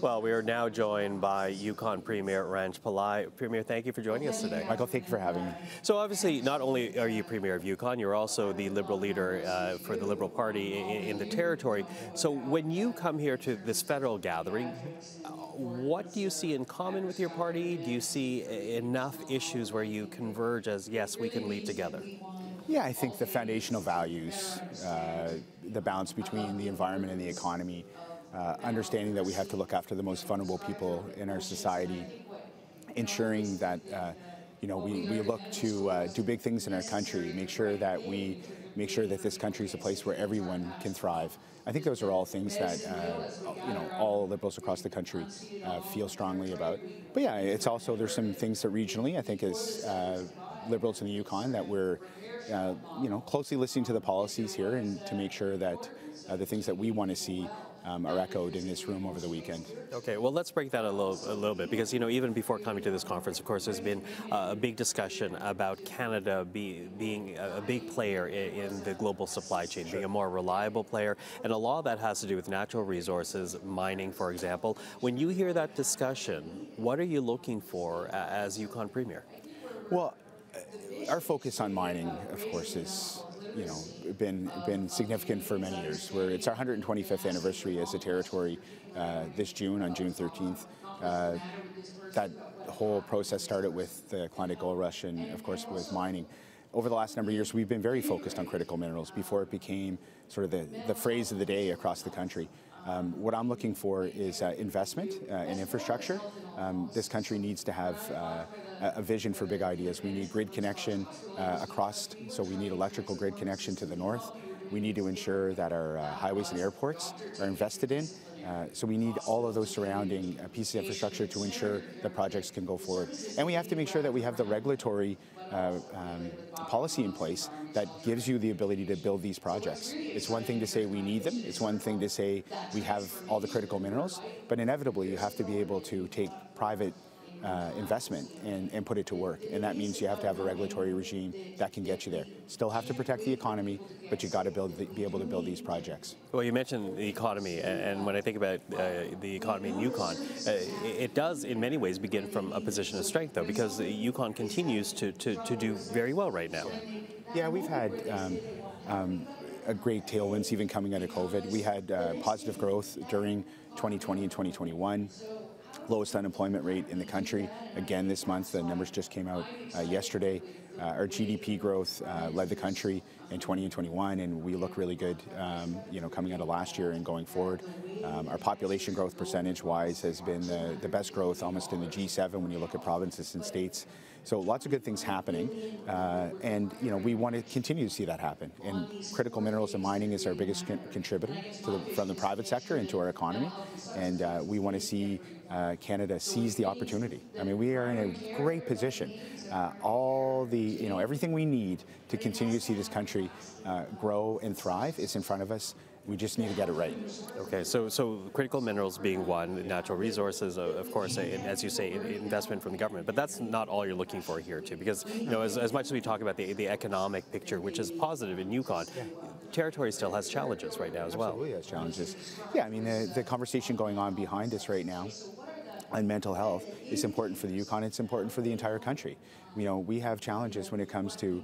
Well, we are now joined by Yukon Premier Ranj Pillai. Premier, thank you for joining us today. Michael, thank you for having me. So obviously, not only are you Premier of Yukon, you're also the Liberal leader uh, for the Liberal Party in, in, the territory. So when you come here to this federal gathering, what do you see in common with your party? Do you see enough issues where you converge as, yes, we can lead together? Yeah, I think the foundational values, uh, the balance between the environment and the economy, uh, understanding that we have to look after the most vulnerable people in our society, ensuring that uh, you know we, we look to uh, do big things in our country, make sure that we make sure that this country is a place where everyone can thrive. I think those are all things that uh, you know all liberals across the country uh, feel strongly about. But yeah, it's also there's some things that regionally I think as uh, liberals in the Yukon that we're you know closely listening to the policies here and to make sure that the things that we want to see um, are echoed in this room over the weekend. Okay, well, let's break that a little, a little bit because, you know, even before coming to this conference, of course, there's been uh, a big discussion about Canada be, being a, big player in, in, the global supply chain, sure. being a more reliable player, and a lot of that has to do with natural resources, mining, for example. When you hear that discussion, what are you looking for as Yukon Premier? Well, our focus on mining, of course, is you know, been been significant for many years. Where it's our 125th anniversary as a territory uh, this June on June 13th. Uh, that whole process started with the Klondike Gold Rush and, of course, with mining. Over the last number of years, we've been very focused on critical minerals before it became sort of the, the phrase of the day across the country. Um, what I'm looking for is uh, investment uh, in infrastructure. Um, this country needs to have uh, a vision for big ideas. We need grid connection uh, across, so we need electrical grid connection to the north. We need to ensure that our uh, highways and airports are invested in. Uh, so we need all of those surrounding uh, pieces of infrastructure to ensure the projects can go forward. And we have to make sure that we have the regulatory uh, um, policy in place that gives you the ability to build these projects. It's one thing to say we need them, it's one thing to say we have all the critical minerals, but inevitably you have to be able to take private uh, investment and, and put it to work. And that means you have to have a regulatory regime that can get you there. Still have to protect the economy, but you got to build the, be able to build these projects. Well, you mentioned the economy, and, when I think about uh, the economy in Yukon, uh, it does in many ways begin from a position of strength, though, because Yukon continues to, to, to do very well right now. Yeah, we've had um, um, a great tailwinds even coming out of COVID. We had uh, positive growth during 2020 and 2021 lowest unemployment rate in the country. Again, this month, the numbers just came out uh, yesterday. Uh, our GDP growth uh, led the country in 20 and 21, and we look really good, um, you know, coming out of last year and going forward. Um, our population growth percentage-wise has been the, the best growth almost in the G7 when you look at provinces and states. So lots of good things happening, uh, and you know we want to continue to see that happen. And critical minerals and mining is our biggest con contributor the, from the private sector into our economy, and uh, we want to see uh, Canada seize the opportunity. I mean, we are in a great position. Uh, all the, you know, everything we need to continue to see this country uh, grow and thrive is in front of us. We just need to get it right. Okay, so so critical minerals being one, natural resources, uh, of course, and as you say, investment from the government. But that's not all you're looking for here, too, because you know, as, as much as we talk about the the economic picture, which is positive in Yukon, territory still has challenges right now as well. Absolutely has challenges. Yeah, I mean the, the conversation going on behind us right now on mental health is important for the Yukon. It's important for the entire country. You know, we have challenges when it comes to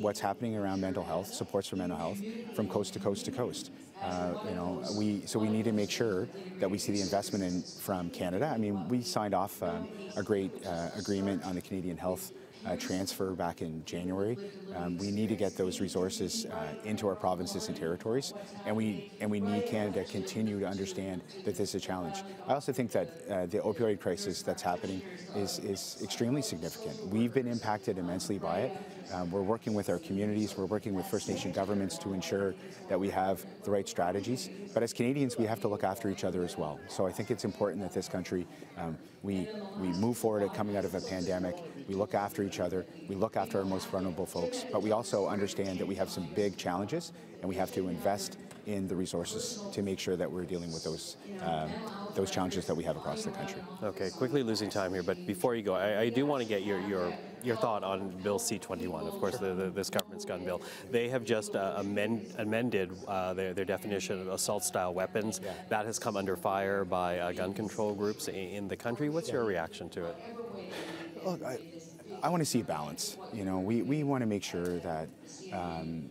what's happening around mental health, supports for mental health, from coast to coast to coast. Uh, you know, we so we need to make sure that we see the investment in from Canada. I mean, we signed off um, a great uh, agreement on the Canadian Health uh, transfer back in January. Um, we need to get those resources uh, into our provinces and territories, and we and we need Canada to continue to understand that this is a challenge. I also think that uh, the opioid crisis that's happening is is extremely significant. We've been impacted immensely by it. Um, we're working with our communities. We're working with First Nation governments to ensure that we have the right strategies. But as Canadians, we have to look after each other as well. So I think it's important that this country um, we we move forward at coming out of a pandemic. We look after each other. We look after our most vulnerable folks. But we also understand that we have some big challenges, and we have to invest in the resources to make sure that we're dealing with those um, those challenges that we have across the country. Okay, quickly losing time here, but before you go, I, I do want to get your your your thought on Bill C-21. Of course, the, the, this government's gun bill. They have just uh, amend, amended uh, their, their, definition of assault-style weapons. Yeah. That has come under fire by uh, gun control groups in, in, the country. What's yeah. your reaction to it? Look, I, I want to see a balance. You know, we, we want to make sure that um,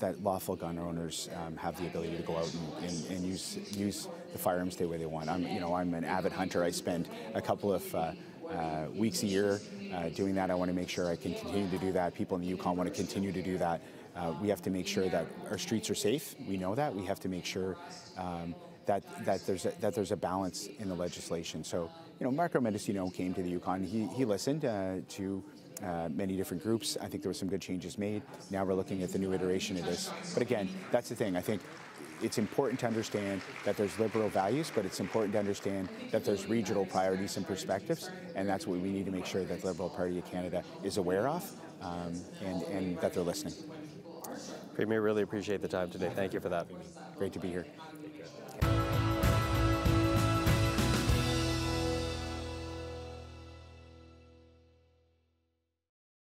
that lawful gun owners um, have the ability to go out and, and, and, use use the firearms the way they want. I'm you know I'm an avid hunter. I spend a couple of uh, uh, weeks a year uh, doing that. I want to make sure I can continue to do that. People in the Yukon want to continue to do that. Uh, we have to make sure that our streets are safe. We know that. We have to make sure um, that that there's a, that there's a balance in the legislation. So you know, Marco Mendicino came to the Yukon. He he listened uh, to. Uh, many different groups. I think there were some good changes made. Now we're looking at the new iteration of this. But again, that's the thing. I think it's important to understand that there's liberal values, but it's important to understand that there's regional priorities and perspectives, and that's what we need to make sure that the Liberal Party of Canada is aware of um, and, and that they're listening. Premier, really appreciate the time today. Thank you for that. Great to be here.